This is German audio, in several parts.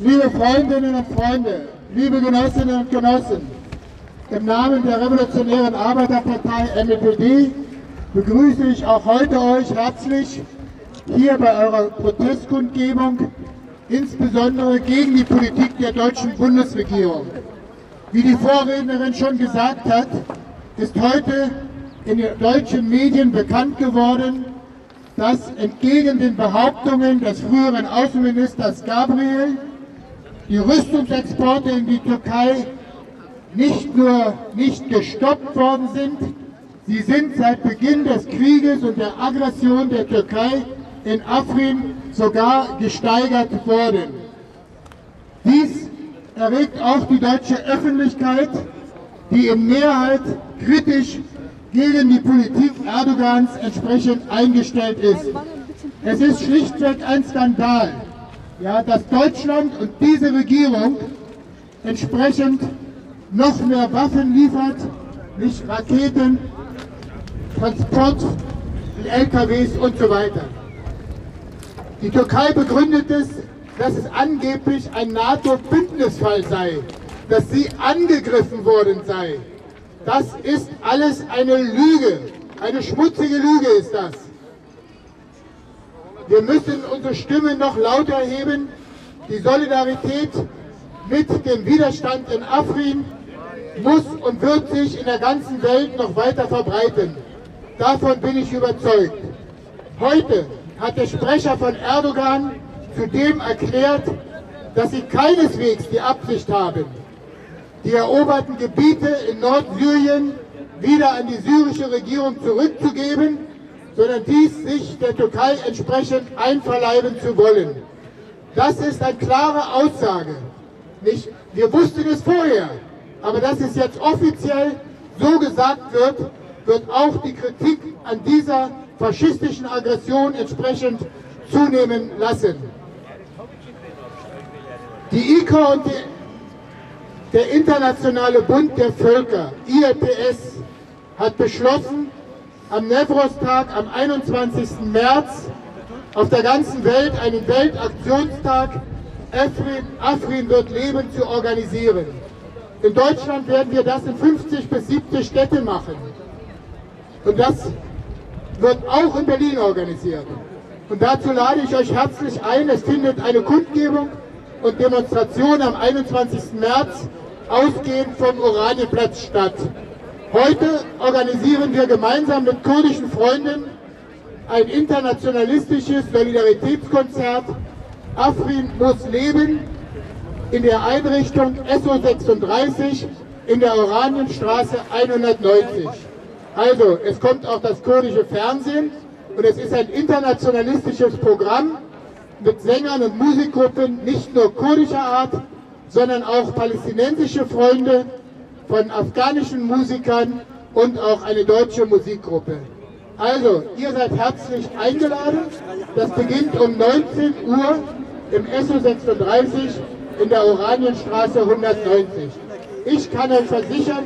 Liebe Freundinnen und Freunde, liebe Genossinnen und Genossen, im Namen der Revolutionären Arbeiterpartei MEPD begrüße ich auch heute euch herzlich hier bei eurer Protestkundgebung, insbesondere gegen die Politik der deutschen Bundesregierung. Wie die Vorrednerin schon gesagt hat, ist heute in den deutschen Medien bekannt geworden, dass entgegen den Behauptungen des früheren Außenministers Gabriel die Rüstungsexporte in die Türkei nicht nur nicht gestoppt worden sind, sie sind seit Beginn des Krieges und der Aggression der Türkei in Afrin sogar gesteigert worden. Dies erregt auch die deutsche Öffentlichkeit, die in Mehrheit kritisch gegen die Politik Erdogans entsprechend eingestellt ist. Es ist schlichtweg ein Skandal, ja, dass Deutschland und diese Regierung entsprechend noch mehr Waffen liefert, nicht Raketen, Transport, LKWs und so weiter. Die Türkei begründet es, dass es angeblich ein NATO-Bündnisfall sei, dass sie angegriffen worden sei. Das ist alles eine Lüge, eine schmutzige Lüge ist das. Wir müssen unsere Stimme noch lauter erheben, die Solidarität mit dem Widerstand in Afrin muss und wird sich in der ganzen Welt noch weiter verbreiten. Davon bin ich überzeugt. Heute hat der Sprecher von Erdogan zudem erklärt, dass sie keineswegs die Absicht haben, die eroberten Gebiete in Nordsyrien wieder an die syrische Regierung zurückzugeben, sondern dies sich der Türkei entsprechend einverleiben zu wollen. Das ist eine klare Aussage. Nicht, wir wussten es vorher, aber dass es jetzt offiziell so gesagt wird, wird auch die Kritik an dieser faschistischen Aggression entsprechend zunehmen lassen. Die ICA und der Internationale Bund der Völker, ILPS, hat beschlossen, am Nevros-Tag am 21. März auf der ganzen Welt einen Weltaktionstag Afrin, Afrin wird leben zu organisieren. In Deutschland werden wir das in 50 bis 70 Städten machen. Und das wird auch in Berlin organisiert. Und dazu lade ich euch herzlich ein. Es findet eine Kundgebung und Demonstration am 21. März ausgehend vom Oranienplatz statt. Heute organisieren wir gemeinsam mit kurdischen Freunden ein internationalistisches Solidaritätskonzert Afrin muss leben in der Einrichtung SO36 in der Oranienstraße 190. Also, es kommt auch das kurdische Fernsehen und es ist ein internationalistisches Programm mit Sängern und Musikgruppen nicht nur kurdischer Art, sondern auch palästinensische Freunde von afghanischen Musikern und auch eine deutsche Musikgruppe. Also, ihr seid herzlich eingeladen. Das beginnt um 19 Uhr im SO 36 in der Oranienstraße 190. Ich kann euch versichern,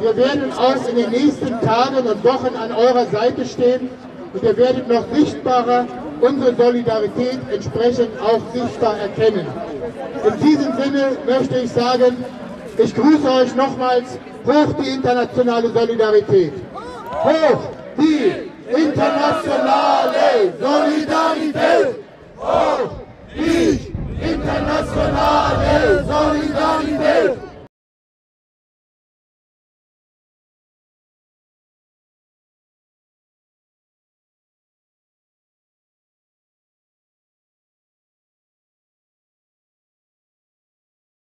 wir werden auch in den nächsten Tagen und Wochen an eurer Seite stehen und ihr werdet noch sichtbarer unsere Solidarität entsprechend auch sichtbar erkennen. In diesem Sinne möchte ich sagen, ich grüße euch nochmals, hoch die internationale Solidarität. Hoch die internationale Solidarität! Hoch die internationale Solidarität!